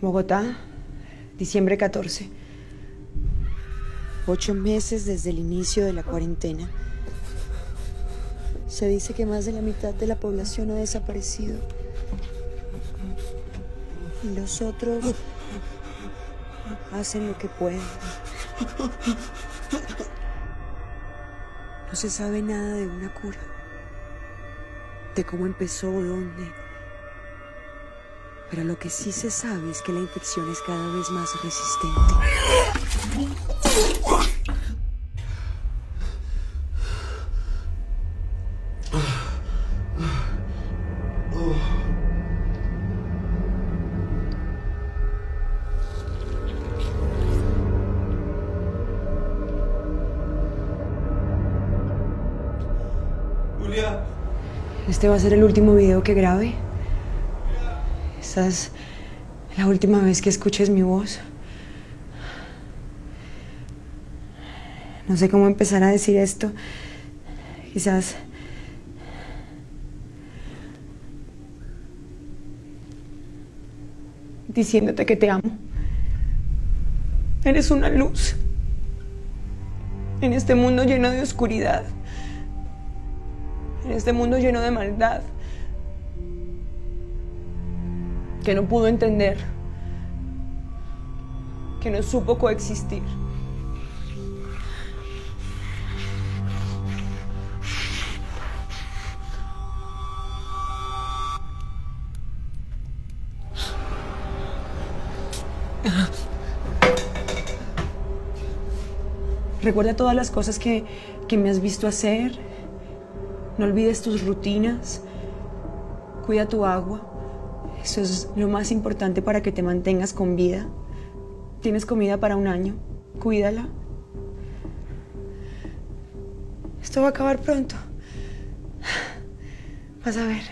Bogotá, diciembre 14. Ocho meses desde el inicio de la cuarentena. Se dice que más de la mitad de la población ha desaparecido. Y los otros hacen lo que pueden. No se sabe nada de una cura, de cómo empezó, dónde. Pero lo que sí se sabe es que la infección es cada vez más resistente. Julia. Este va a ser el último video que grabe. Esta es la última vez que escuches mi voz. No sé cómo empezar a decir esto. Quizás... Diciéndote que te amo. Eres una luz. En este mundo lleno de oscuridad. En este mundo lleno de maldad. Que no pudo entender. Que no supo coexistir. Recuerda todas las cosas que, que me has visto hacer. No olvides tus rutinas. Cuida tu agua. Eso es lo más importante para que te mantengas con vida. Tienes comida para un año. Cuídala. Esto va a acabar pronto. Vas a ver.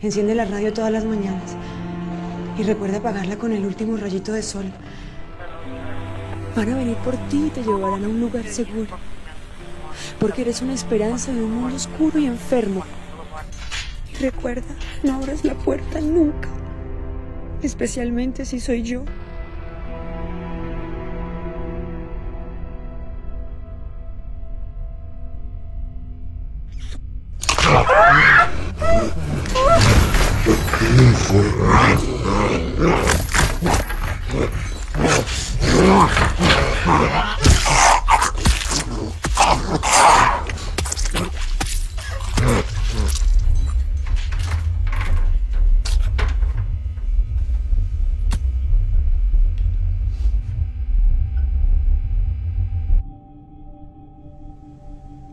Enciende la radio todas las mañanas y recuerda apagarla con el último rayito de sol. Van a venir por ti y te llevarán a un lugar seguro. Porque eres una esperanza de un mundo oscuro y enfermo. Recuerda, no abras la puerta nunca. Especialmente si soy yo.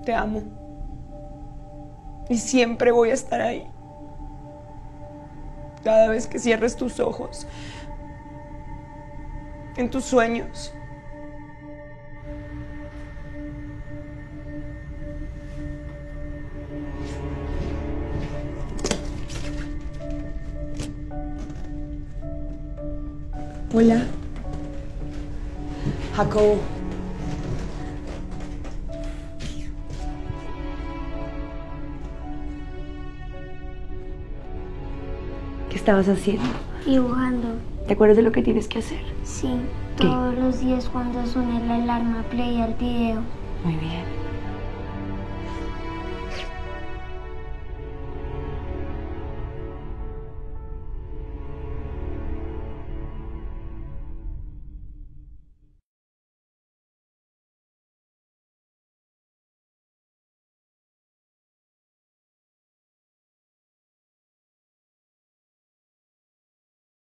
Te amo. Y siempre voy a estar ahí. Cada vez que cierres tus ojos. En tus sueños. Hola. Jacobo. ¿Qué estabas haciendo? Dibujando, ¿Te acuerdas de lo que tienes que hacer? sí. ¿Qué? Todos los días cuando suene la alarma, play al video. Muy bien.